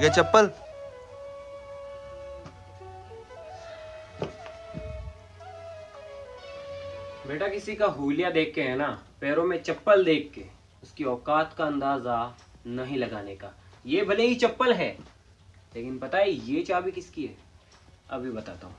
ठीक है, चप्पल। बेटा, किसी का हुलिया देख के है ना, पैरों में चप्पल देख के, उसकी औकात का अंदाज़ा नहीं लगाने का। ये भले ही चप्पल है, लेकिन पता है, ये चाबी किसकी है? अभी बताता हूँ।